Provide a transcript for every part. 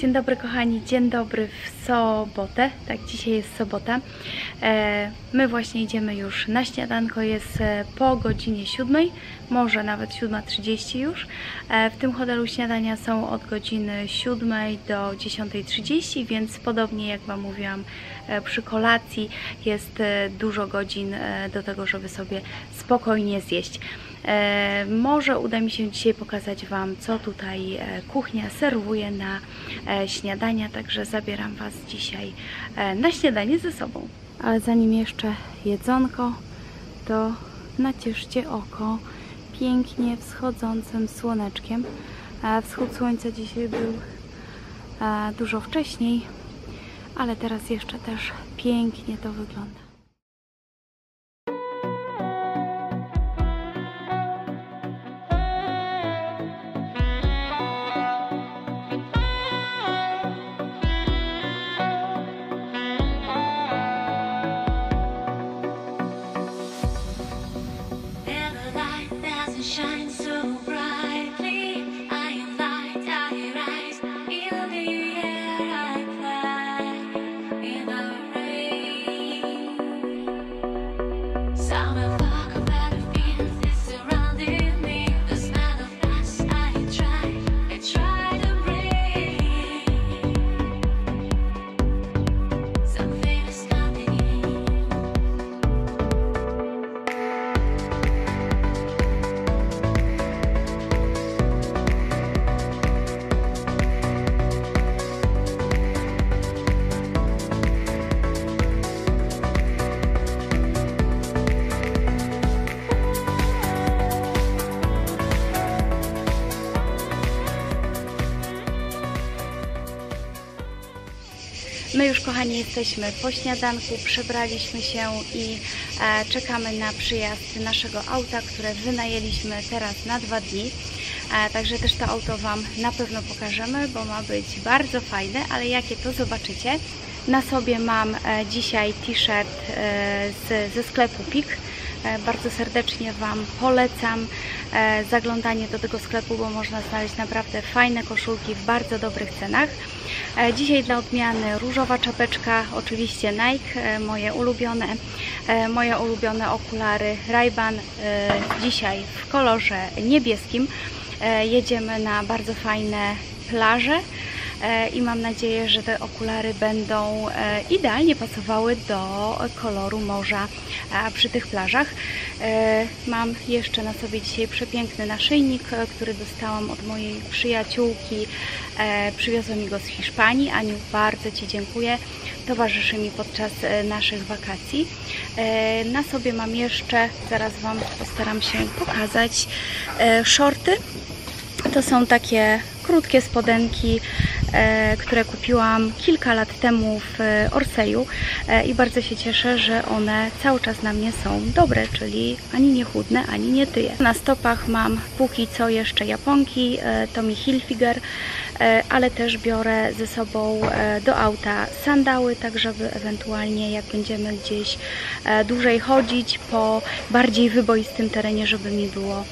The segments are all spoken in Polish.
Dzień dobry kochani, dzień dobry w sobotę, tak dzisiaj jest sobota. E, my właśnie idziemy już na śniadanko, jest e, po godzinie 7, może nawet 7.30 już. E, w tym hotelu śniadania są od godziny 7 do 10.30, więc podobnie jak Wam mówiłam przy kolacji jest dużo godzin do tego, żeby sobie spokojnie zjeść. Może uda mi się dzisiaj pokazać Wam, co tutaj kuchnia serwuje na śniadania, także zabieram Was dzisiaj e, na śniadanie ze sobą. Ale zanim jeszcze jedzonko, to nacieszcie oko pięknie wschodzącym słoneczkiem. E, Wschód słońca dzisiaj był e, dużo wcześniej, ale teraz jeszcze też pięknie to wygląda. Jesteśmy po śniadanku, przebraliśmy się i e, czekamy na przyjazd naszego auta, które wynajęliśmy teraz na dwa dni. E, także też to auto Wam na pewno pokażemy, bo ma być bardzo fajne, ale jakie to zobaczycie. Na sobie mam e, dzisiaj t-shirt ze sklepu PIK. Bardzo serdecznie Wam polecam zaglądanie do tego sklepu, bo można znaleźć naprawdę fajne koszulki w bardzo dobrych cenach. E, Dzisiaj dla odmiany różowa czapeczka, oczywiście Nike, e, moje ulubione, e, moje ulubione okulary Ray-Ban, dzisiaj w kolorze niebieskim. Jedziemy na bardzo fajne plaże i mam nadzieję, że te okulary będą e, idealnie pasowały do koloru morza e, przy tych plażach. E, Mam jeszcze na sobie dzisiaj przepiękny naszyjnik, e, który dostałam od mojej przyjaciółki. E, Przywiozła mi go z Hiszpanii. Aniu, bardzo Ci dziękuję. Towarzyszy mi podczas e, naszych wakacji. E, Na sobie mam jeszcze, zaraz Wam postaram się pokazać, e, shorty. To są takie krótkie spodenki, e, które kupiłam kilka lat temu w e, Orseju e, i bardzo się cieszę, że one cały czas na mnie są dobre, czyli ani nie chudne, ani nie tyje. Na stopach mam póki co jeszcze japonki, Tommy Hilfiger, ale też biorę ze sobą do auta sandały, tak żeby ewentualnie jak będziemy gdzieś dłużej chodzić po bardziej wyboistym terenie, żeby mi było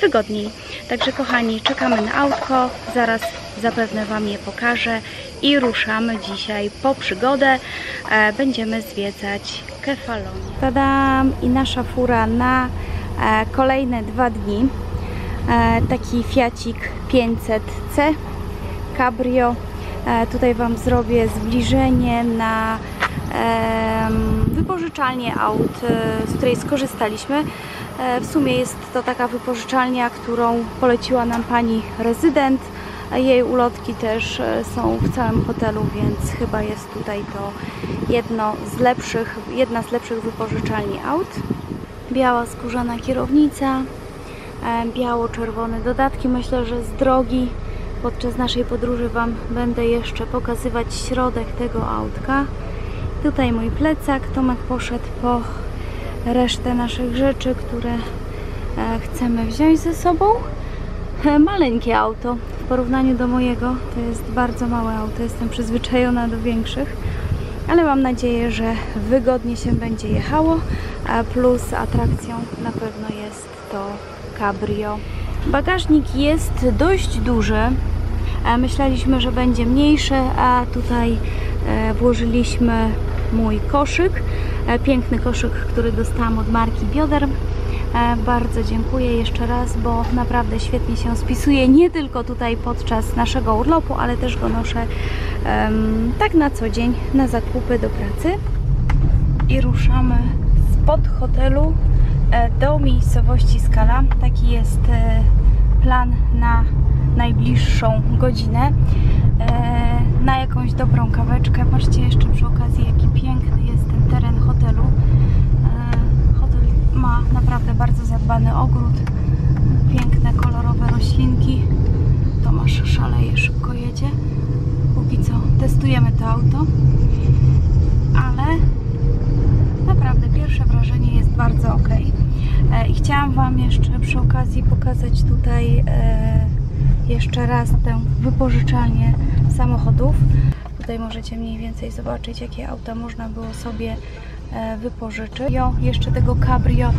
wygodniej. Także kochani, czekamy na autko, zaraz zapewne Wam je pokażę i ruszamy dzisiaj po przygodę. E, Będziemy zwiedzać Kefalonię. Tadam! I nasza fura na e, kolejne dwa dni. E, Taki Fiacik 500C Cabrio. E, Tutaj Wam zrobię zbliżenie na wypożyczalnię aut, e, z której skorzystaliśmy. E, W sumie jest to taka wypożyczalnia, którą poleciła nam pani rezydent. Jej ulotki też e, są w całym hotelu, więc chyba jest tutaj to jedno z lepszych, jedna z lepszych wypożyczalni aut. Biała skórzana kierownica, e, biało-czerwone dodatki. Myślę, że z drogi podczas naszej podróży Wam będę jeszcze pokazywać środek tego autka. Tutaj mój plecak. Tomek poszedł po resztę naszych rzeczy, które e, chcemy wziąć ze sobą. E, Maleńkie auto w porównaniu do mojego to jest bardzo małe auto. Jestem przyzwyczajona do większych, ale mam nadzieję, że wygodnie się będzie jechało. Plus atrakcją na pewno jest to cabrio. Bagażnik jest dość duży. E, Myśleliśmy, że będzie mniejszy, a tutaj włożyliśmy mój koszyk. E, Piękny koszyk, który dostałam od marki Bioder. E, Bardzo dziękuję jeszcze raz, bo naprawdę świetnie się spisuje nie tylko tutaj podczas naszego urlopu, ale też go noszę em, tak na co dzień na zakupy do pracy. I ruszamy spod hotelu e, do miejscowości Skala. Taki jest e, plan na najbliższą godzinę. E, Na jakąś dobrą kaweczkę. Patrzcie jeszcze przy okazji, jaki piękny jest ten teren hotelu. E, Hotel ma naprawdę bardzo zadbany ogród, piękne, kolorowe roślinki. Tomasz szaleje, szybko jedzie. Póki co testujemy to auto, ale naprawdę pierwsze wrażenie jest bardzo ok. E, I chciałam Wam jeszcze przy okazji pokazać tutaj e, jeszcze raz tę wypożyczalnię samochodów. Tutaj możecie mniej więcej zobaczyć, jakie auta można było sobie e, wypożyczyć. Jo, jeszcze tego cabrio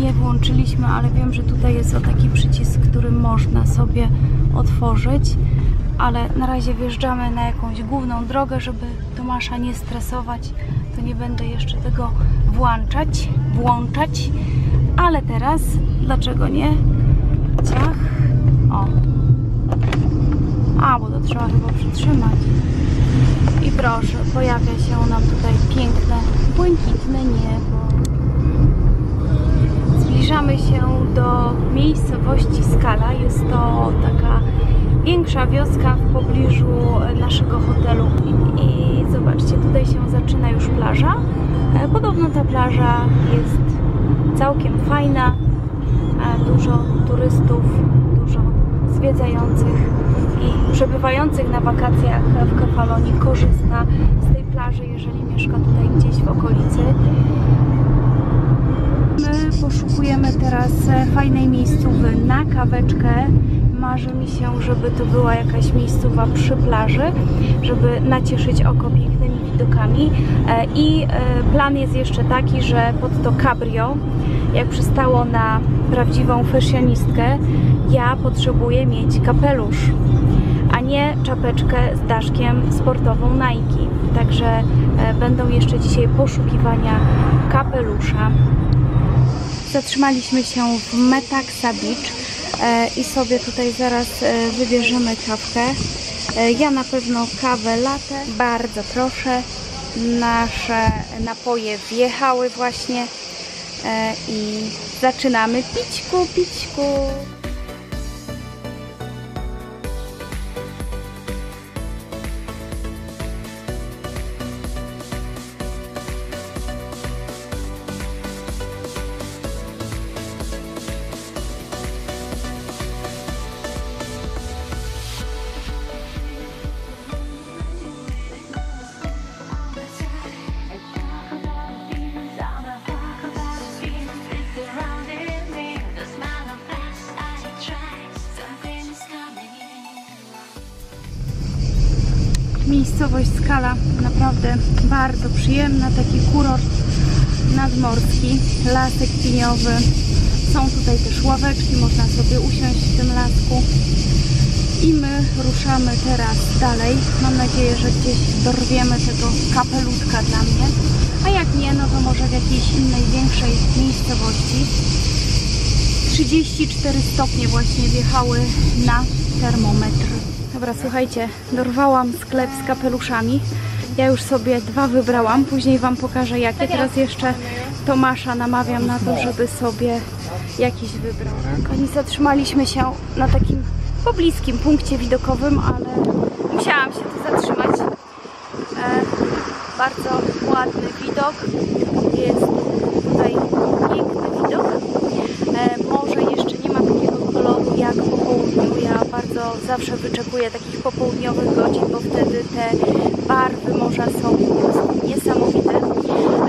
nie włączyliśmy, ale wiem, że tutaj jest o taki przycisk, który można sobie otworzyć. Ale na razie wjeżdżamy na jakąś główną drogę, żeby Tomasza nie stresować. To nie będę jeszcze tego włączać, włączać. Ale teraz, dlaczego nie? Ciach. O. A, bo to trzeba chyba przytrzymać. I proszę, pojawia się nam tutaj piękne, błękitne niebo. Zbliżamy się do miejscowości Skala. Jest to taka większa wioska w pobliżu naszego hotelu. I, i zobaczcie, tutaj się zaczyna już plaża. E, Podobno ta plaża jest całkiem fajna. E, Dużo turystów, zwiedzających i przebywających na wakacjach w Kefalonii korzysta z tej plaży, jeżeli mieszka tutaj gdzieś w okolicy. My poszukujemy teraz fajnej miejscówy na kaweczkę. Marzy mi się, żeby to była jakaś miejscowa przy plaży, żeby nacieszyć oko pięknymi widokami. E, I e, plan jest jeszcze taki, że pod to cabrio, jak przystało na prawdziwą fashionistkę, ja potrzebuję mieć kapelusz, a nie czapeczkę z daszkiem sportową Nike. Także e, będą jeszcze dzisiaj poszukiwania kapelusza. Zatrzymaliśmy się w Metaxa Beach i sobie tutaj zaraz wybierzemy kawkę. E, Ja na pewno kawę latte. Bardzo proszę. Nasze napoje wjechały właśnie e, i zaczynamy pićku, pićku. Miejscowość Skala naprawdę bardzo przyjemna, taki kurort nadmorski, lasek piniowy. Są tutaj też ławeczki, można sobie usiąść w tym lasku. I my ruszamy teraz dalej. Mam nadzieję, że gdzieś dorwiemy tego kapeluszka dla mnie. A jak nie, no to może w jakiejś innej, większej miejscowości. 34 stopnie właśnie wjechały na termometr. Dobra, słuchajcie, dorwałam sklep z kapeluszami. Ja już sobie dwa wybrałam, później Wam pokażę jakie. Teraz jeszcze Tomasza namawiam na to, żeby sobie jakiś wybrał. Oni zatrzymaliśmy się na takim pobliskim punkcie widokowym, ale musiałam się tu zatrzymać. E, bardzo ładny widok. Jest tutaj piękny widok. E, morze jeszcze nie ma takiego koloru jak po południu. Ja bardzo zawsze wyczekuję takich popołudniowych godzin, bo wtedy te barwy morza są po prostu niesamowite.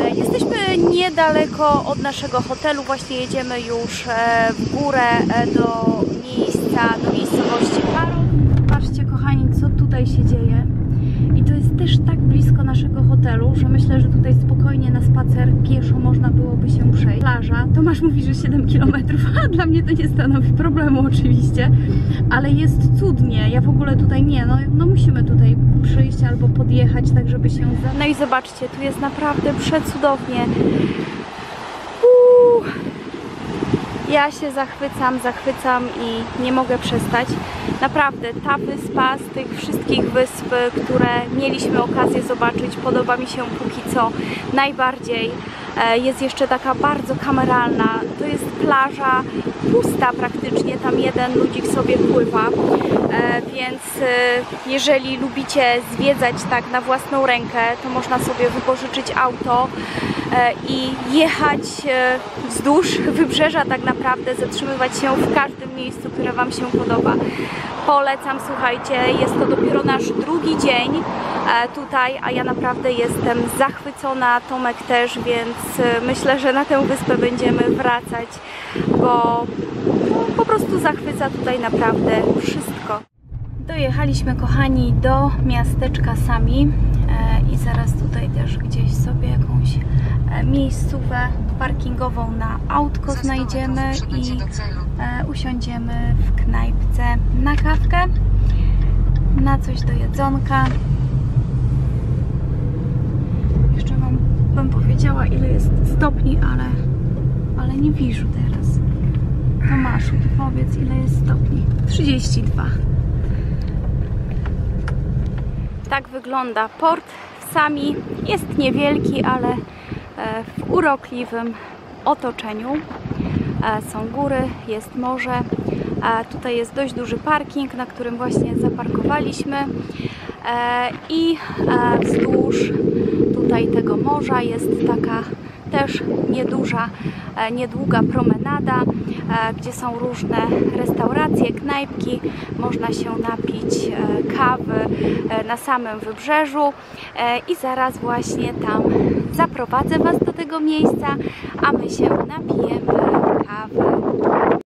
E, jesteśmy niedaleko od naszego hotelu. Właśnie jedziemy już e, w górę e, do miejsca, do miejscowości Paro. Patrzcie kochani, co tutaj się dzieje. I to jest jest też tak blisko naszego hotelu, że myślę, że tutaj spokojnie na spacer pieszo można byłoby się przejść. Plaża, Tomasz mówi, że 7 km, a dla mnie to nie stanowi problemu oczywiście, ale jest cudnie. Ja w ogóle tutaj nie, no, no musimy tutaj przyjść albo podjechać, tak żeby się... No i zobaczcie, tu jest naprawdę przecudownie. Ja się zachwycam, zachwycam i nie mogę przestać. Naprawdę, ta wyspa z tych wszystkich wysp, które mieliśmy okazję zobaczyć, podoba mi się póki co najbardziej. E, Jest jeszcze taka bardzo kameralna. To jest plaża pusta praktycznie, tam jeden ludzik sobie pływa. E, Więc e, jeżeli lubicie zwiedzać tak na własną rękę, to można sobie wypożyczyć auto e, i jechać wzdłuż wybrzeża tak naprawdę, zatrzymywać się w każdym miejscu, które Wam się podoba. Polecam, słuchajcie, jest to dopiero nasz drugi dzień tutaj, a ja naprawdę jestem zachwycona, Tomek też, więc e, myślę, że na tę wyspę będziemy wracać, bo no, po prostu zachwyca tutaj naprawdę wszystko. Dojechaliśmy, kochani, do miasteczka sami e, i zaraz tutaj też gdzieś sobie jakąś e, miejscówę parkingową na autko znajdziemy i e, usiądziemy w knajpce na kawkę, na coś do jedzonka. Jeszcze Wam bym powiedziała, ile jest stopni, ale, ale nie widzę teraz. Tomaszu, powiedz, ile jest stopni? 32. Tak wygląda port w Sami. Jest niewielki, ale e, w urokliwym otoczeniu. E, Są góry, jest morze. E, Tutaj jest dość duży parking, na którym właśnie zaparkowaliśmy. I wzdłuż tutaj tego morza jest taka też nieduża, e, niedługa promenada, e, gdzie są różne restauracje, knajpki. Można się napić e, kawy na samym wybrzeżu i zaraz właśnie tam zaprowadzę Was do tego miejsca, a my się napijemy kawy.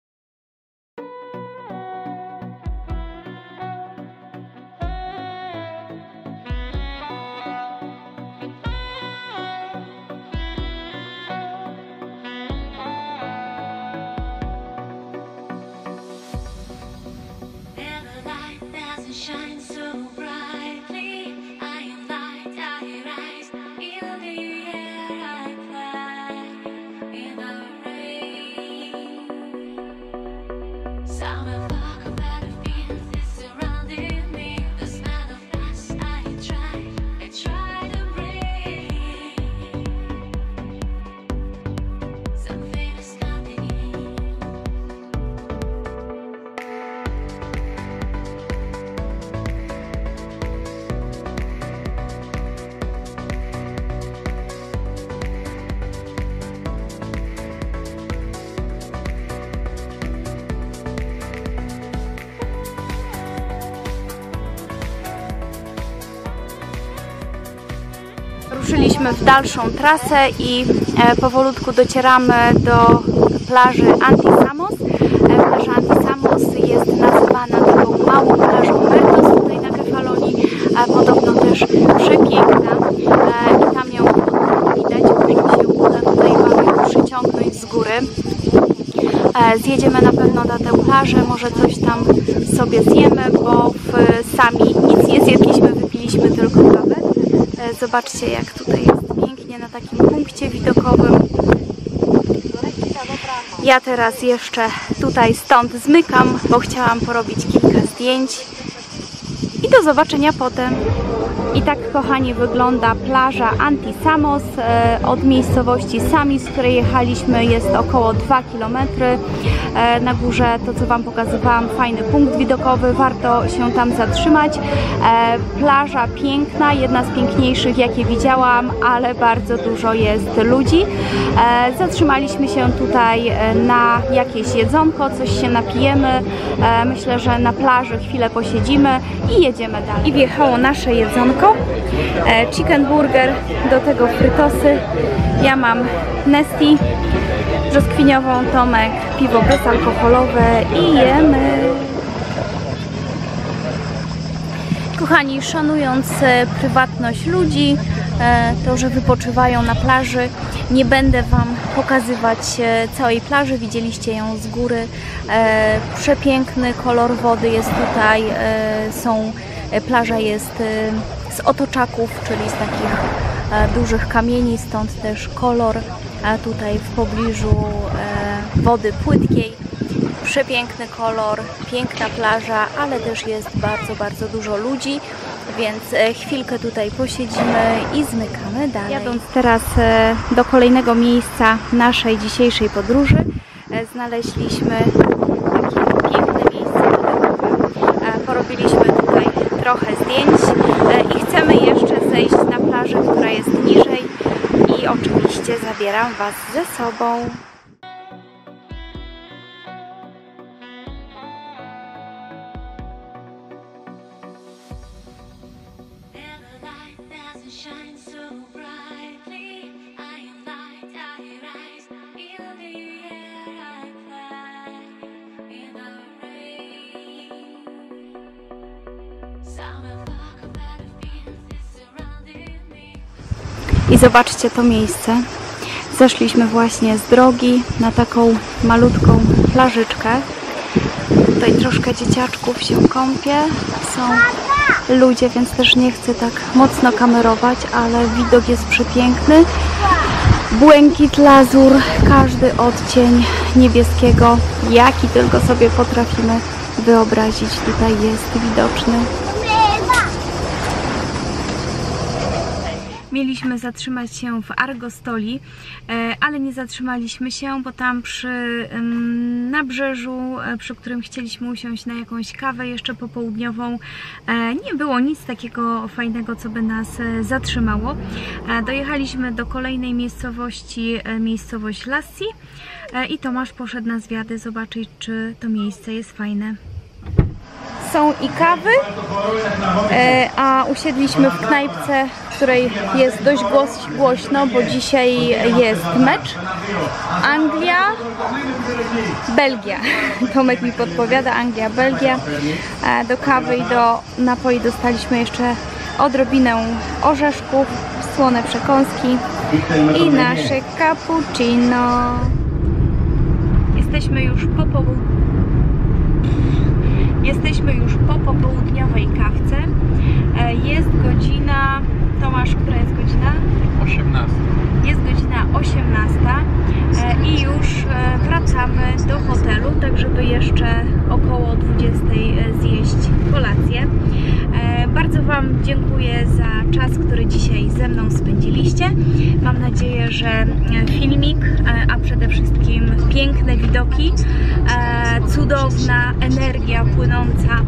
W dalszą trasę i e, powolutku docieramy do plaży Antisamos. E, plaża Antisamos jest nazywana taką małą plażą Mertos tutaj na Kefalonii. Podobno też przepiękna e, i tam ją widać, może się uda tutaj Wam przyciągnąć z góry. Zjedziemy na pewno na tę plażę, może coś tam sobie zjemy, bo sami nic nie zjedliśmy, wypiliśmy tylko kawę. Zobaczcie jak tutaj takim punkcie widokowym. Ja teraz jeszcze tutaj stąd zmykam, bo chciałam porobić kilka zdjęć. I do zobaczenia potem. I tak, kochani, wygląda plaża Antisamos. E, Od miejscowości Sami, z której jechaliśmy, jest około 2 km. E, Na górze to, co Wam pokazywałam, fajny punkt widokowy, warto się tam zatrzymać. E, Plaża piękna, jedna z piękniejszych, jakie widziałam, ale bardzo dużo jest ludzi. Zatrzymaliśmy się tutaj na jakieś jedzonko, coś się napijemy. Myślę, że na plaży chwilę posiedzimy i jedziemy dalej. I wjechało nasze jedzonko. E, Chicken burger, do tego frytosy. Ja mam Nesti brzoskwiniową, Tomek, piwo bezalkoholowe i jemy. Kochani, szanując e, prywatność ludzi, e, to, że wypoczywają na plaży, nie będę Wam pokazywać całej plaży. Widzieliście ją z góry. Przepiękny kolor wody jest tutaj. Są, plaża jest z otoczaków, czyli z takich e, dużych kamieni, stąd też kolor tutaj w pobliżu e, wody płytkiej. Przepiękny kolor, piękna plaża, ale też jest bardzo, bardzo dużo ludzi, więc e, chwilkę tutaj posiedzimy i zmykamy dalej. Jadąc teraz do kolejnego miejsca naszej dzisiejszej podróży, znaleźliśmy takie piękne miejsce Porobiliśmy tutaj trochę zdjęć e, i chcemy jeszcze zejść na plażę, która jest niżej i oczywiście zabieram Was ze sobą. I zobaczcie to miejsce. Zeszliśmy właśnie z drogi na taką malutką plażyczkę. Tutaj troszkę dzieciaczków się kąpie. Są ludzie, więc też nie chcę tak mocno kamerować, ale widok jest przepiękny. Błękit, lazur, każdy odcień niebieskiego, jaki tylko sobie potrafimy wyobrazić, tutaj jest widoczny. Mieliśmy zatrzymać się w Argostoli, e, ale nie zatrzymaliśmy się, bo tam przy nabrzeżu, e, przy którym chcieliśmy usiąść na jakąś kawę jeszcze popołudniową, e, nie było nic takiego fajnego, co by nas zatrzymało. Dojechaliśmy do kolejnej miejscowości, miejscowość Lassi i Tomasz poszedł na zwiady zobaczyć, czy to miejsce jest fajne. Są i kawy, a usiedliśmy w knajpce, której jest dość głośno, bo dzisiaj jest mecz. Anglia, Belgia. Tomek mi podpowiada, Anglia, Belgia. E, Do kawy i do napoi dostaliśmy jeszcze odrobinę orzeszków, słone przekąski i nasze cappuccino. Jesteśmy już po południu. Jesteśmy już po popołudniowej kawce. E, Jest godzina. Tomasz, która jest godzina? 18. Jest godzina 18 e, i już e, wracamy do hotelu, tak żeby jeszcze około 20 e, zjeść kolację. Bardzo Wam dziękuję za czas, który dzisiaj ze mną spędziliście. Mam nadzieję, że filmik, a przede wszystkim piękne widoki, cudowna energia płynąca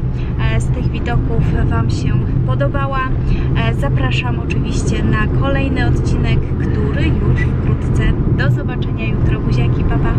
E, z tych widoków Wam się podobała. E, zapraszam oczywiście na kolejny odcinek, który już wkrótce. Do zobaczenia jutro, buziaki, papa!